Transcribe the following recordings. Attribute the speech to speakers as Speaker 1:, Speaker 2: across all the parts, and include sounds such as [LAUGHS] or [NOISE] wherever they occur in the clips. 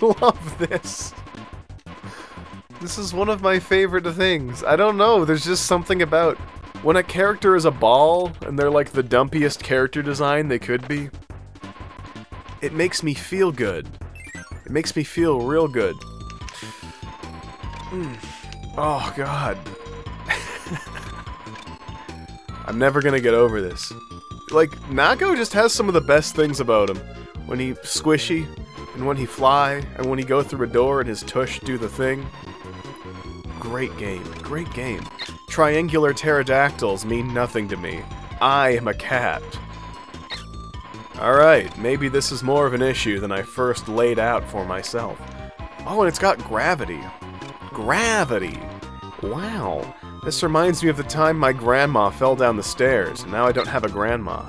Speaker 1: [LAUGHS] love this. This is one of my favorite things. I don't know, there's just something about when a character is a ball and they're like the dumpiest character design they could be. It makes me feel good. It makes me feel real good. Mm. Oh god. [LAUGHS] I'm never gonna get over this. Like, Nago just has some of the best things about him. When he squishy, and when he fly, and when he go through a door and his tush do the thing. Great game. Great game. Triangular pterodactyls mean nothing to me. I am a cat. Alright, maybe this is more of an issue than I first laid out for myself. Oh, and it's got gravity. Gravity! Wow. This reminds me of the time my grandma fell down the stairs, and now I don't have a grandma.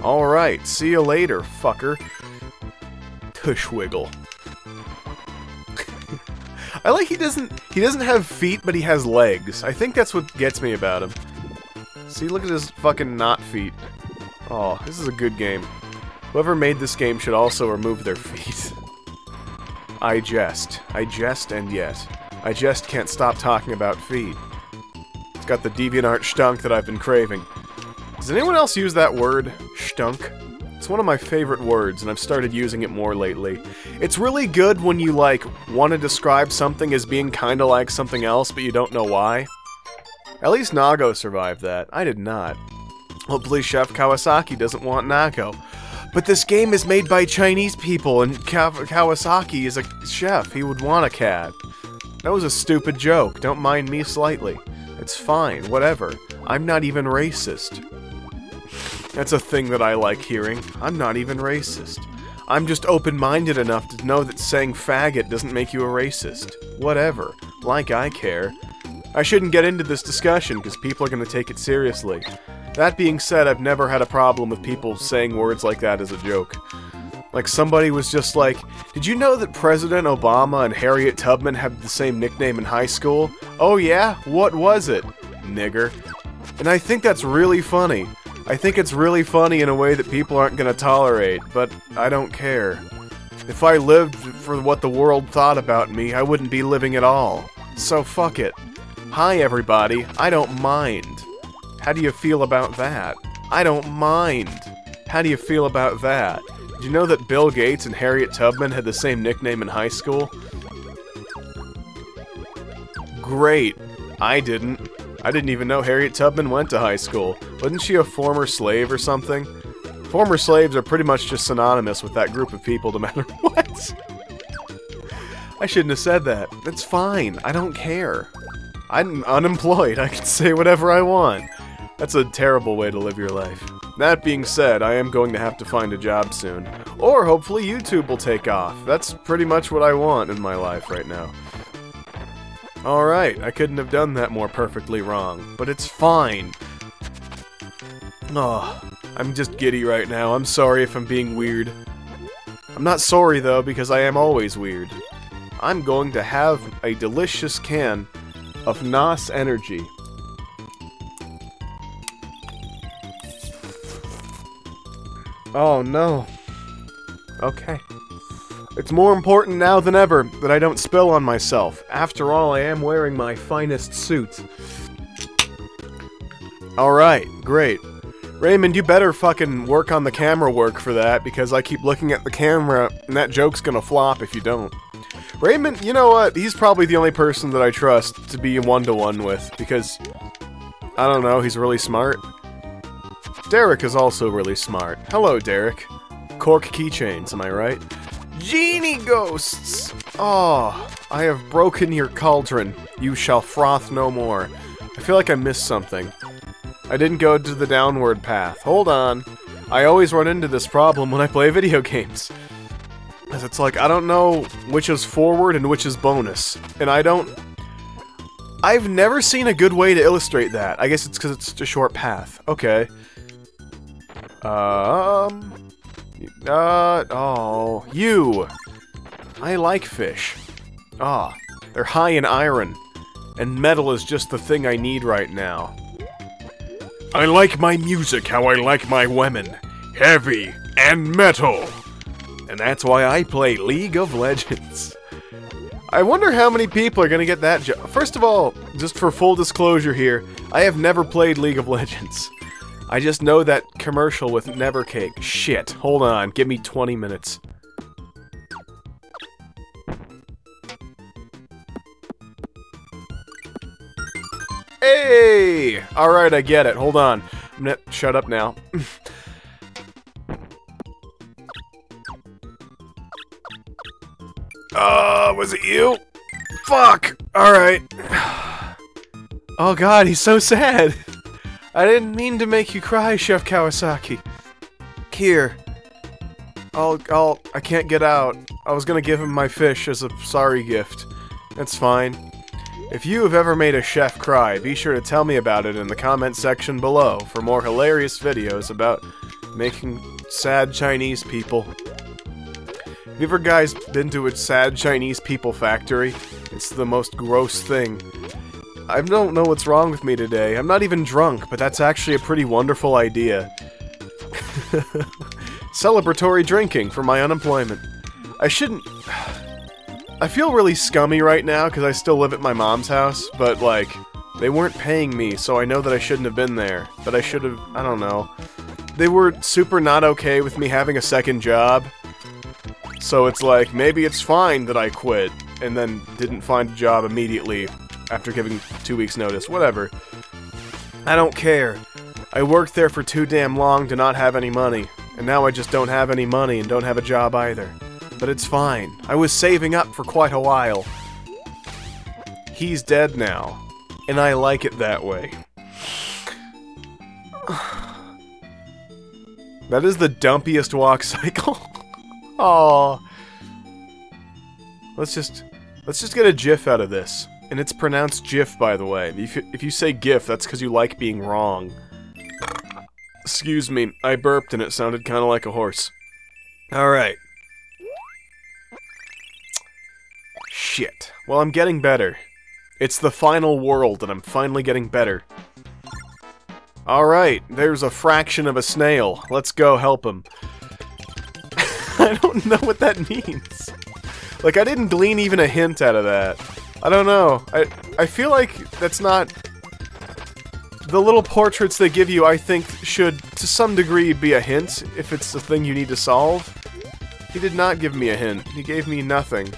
Speaker 1: Alright, see you later, fucker. Tushwiggle. I like he doesn't he doesn't have feet, but he has legs. I think that's what gets me about him. See, look at his fucking not feet. Oh, this is a good game. Whoever made this game should also remove their feet. [LAUGHS] I jest. I jest and yet. I just can't stop talking about feet. It's got the DeviantArt stunk that I've been craving. Does anyone else use that word? Stunk? It's one of my favorite words, and I've started using it more lately. It's really good when you, like, want to describe something as being kinda like something else, but you don't know why. At least Nago survived that. I did not. Hopefully Chef Kawasaki doesn't want Nago. But this game is made by Chinese people, and Ka Kawasaki is a chef. He would want a cat. That was a stupid joke. Don't mind me slightly. It's fine, whatever. I'm not even racist. That's a thing that I like hearing. I'm not even racist. I'm just open-minded enough to know that saying faggot doesn't make you a racist. Whatever. Like I care. I shouldn't get into this discussion because people are going to take it seriously. That being said, I've never had a problem with people saying words like that as a joke. Like somebody was just like, did you know that President Obama and Harriet Tubman had the same nickname in high school? Oh yeah? What was it? Nigger. And I think that's really funny. I think it's really funny in a way that people aren't gonna tolerate, but I don't care. If I lived for what the world thought about me, I wouldn't be living at all. So fuck it. Hi everybody, I don't mind. How do you feel about that? I don't mind. How do you feel about that? Did you know that Bill Gates and Harriet Tubman had the same nickname in high school? Great. I didn't. I didn't even know Harriet Tubman went to high school. Wasn't she a former slave or something? Former slaves are pretty much just synonymous with that group of people no [LAUGHS] matter what. I shouldn't have said that. That's fine. I don't care. I'm unemployed. I can say whatever I want. That's a terrible way to live your life. That being said, I am going to have to find a job soon. Or hopefully YouTube will take off. That's pretty much what I want in my life right now. Alright, I couldn't have done that more perfectly wrong, but it's fine. Oh, I'm just giddy right now. I'm sorry if I'm being weird. I'm not sorry though, because I am always weird. I'm going to have a delicious can of NOS Energy. Oh no. Okay. It's more important now than ever that I don't spill on myself. After all, I am wearing my finest suit. Alright, great. Raymond, you better fucking work on the camera work for that, because I keep looking at the camera, and that joke's gonna flop if you don't. Raymond, you know what? He's probably the only person that I trust to be one-to-one -one with, because... I don't know, he's really smart. Derek is also really smart. Hello, Derek. Cork keychains, am I right? Genie ghosts! Oh, I have broken your cauldron. You shall froth no more. I feel like I missed something. I didn't go to the downward path. Hold on. I always run into this problem when I play video games. Because it's like, I don't know which is forward and which is bonus. And I don't... I've never seen a good way to illustrate that. I guess it's because it's a short path. Okay. Um... Uh, oh, you! I like fish. Ah, they're high in iron. And metal is just the thing I need right now. I like my music how I like my women. Heavy and metal. And that's why I play League of Legends. I wonder how many people are gonna get that. First of all, just for full disclosure here, I have never played League of Legends. I just know that commercial with Nevercake. Shit, hold on, give me 20 minutes. Hey! Alright, I get it. Hold on. I'm gonna shut up now. [LAUGHS] uh, was it you? Fuck! Alright. [SIGHS] Oh god, he's so sad. I didn't mean to make you cry, Chef Kawasaki. Here. I'll, I'll, I can't get out. I was gonna give him my fish as a sorry gift. That's fine. If you have ever made a chef cry, be sure to tell me about it in the comment section below for more hilarious videos about making sad Chinese people. Have you ever guys been to a sad Chinese people factory? It's the most gross thing. I don't know what's wrong with me today. I'm not even drunk, but that's actually a pretty wonderful idea. [LAUGHS] Celebratory drinking for my unemployment. I shouldn't... [SIGHS] I feel really scummy right now because I still live at my mom's house, but like, they weren't paying me, so I know that I shouldn't have been there. But I should have, I don't know. They were super not okay with me having a second job. So it's like, maybe it's fine that I quit, and then didn't find a job immediately after giving two weeks notice, whatever. I don't care. I worked there for too damn long to not have any money, and now I just don't have any money and don't have a job either. But it's fine. I was saving up for quite a while. He's dead now, and I like it that way. [SIGHS] that is the dumpiest walk [LAUGHS] cycle. Oh. Let's just let's just get a gif out of this. And it's pronounced GIF, by the way. If you, if you say GIF, that's because you like being wrong. Excuse me, I burped and it sounded kind of like a horse. Alright. Shit. Well, I'm getting better. It's the final world, and I'm finally getting better. Alright, there's a fraction of a snail. Let's go help him. [LAUGHS] I don't know what that means. Like, I didn't glean even a hint out of that. I don't know. I I feel like that's not... The little portraits they give you, I think, should, to some degree, be a hint, if it's the thing you need to solve. He did not give me a hint. He gave me nothing.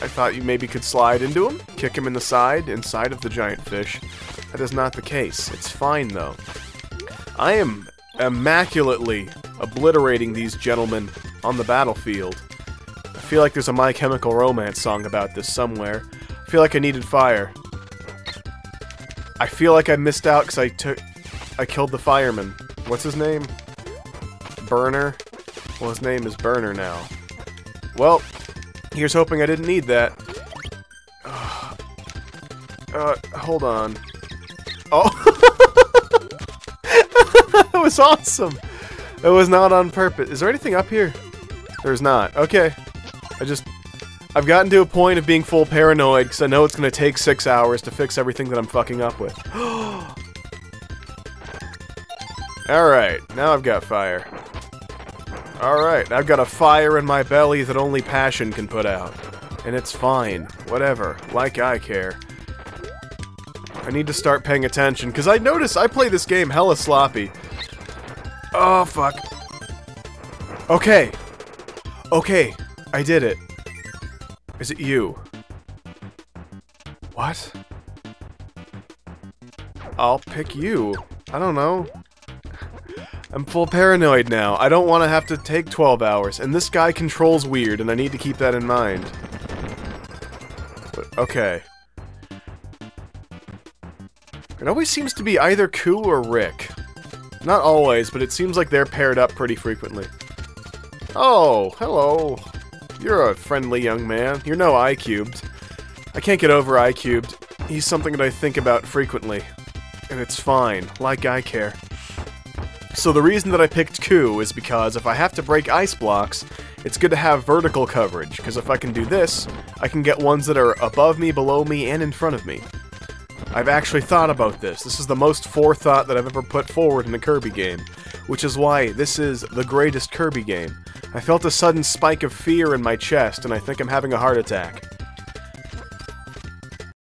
Speaker 1: I thought you maybe could slide into him, kick him in the side, inside of the giant fish. That is not the case. It's fine, though. I am immaculately obliterating these gentlemen on the battlefield feel like there's a My Chemical Romance song about this somewhere. I feel like I needed fire. I feel like I missed out because I took... I killed the fireman. What's his name? Burner? Well, his name is Burner now. Well, here's hoping I didn't need that. [SIGHS] Uh, hold on. Oh! [LAUGHS] that was awesome! It was not on purpose. Is there anything up here? There's not. Okay. I just... I've gotten to a point of being full paranoid because I know it's going to take six hours to fix everything that I'm fucking up with. [GASPS] Alright, now I've got fire. Alright, I've got a fire in my belly that only passion can put out. And it's fine. Whatever. Like I care. I need to start paying attention, because I notice I play this game hella sloppy. Oh, fuck. Okay. Okay, I did it. Is it you? What? I'll pick you. I don't know. I'm full paranoid now. I don't want to have to take 12 hours, and this guy controls weird, and I need to keep that in mind. But, okay. It always seems to be either Coo or Rick. Not always, but it seems like they're paired up pretty frequently. Oh, hello. You're a friendly young man. You're no iCubed. I can't get over iCubed. He's something that I think about frequently. And it's fine, like I care. So the reason that I picked Coo is because if I have to break ice blocks, it's good to have vertical coverage, because if I can do this, I can get ones that are above me, below me, and in front of me. I've actually thought about this. This is the most forethought that I've ever put forward in a Kirby game, which is why this is the greatest Kirby game. I felt a sudden spike of fear in my chest, and I think I'm having a heart attack.